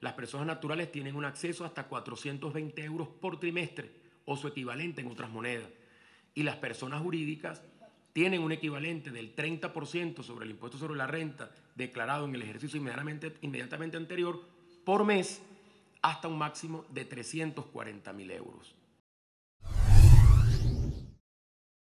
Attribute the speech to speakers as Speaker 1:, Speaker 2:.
Speaker 1: Las personas naturales tienen un acceso hasta 420 euros por trimestre o su equivalente en otras monedas. Y las personas jurídicas tienen un equivalente del 30% sobre el impuesto sobre la renta declarado en el ejercicio inmediatamente, inmediatamente anterior por mes hasta un máximo de 340 mil euros.